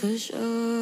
for sure.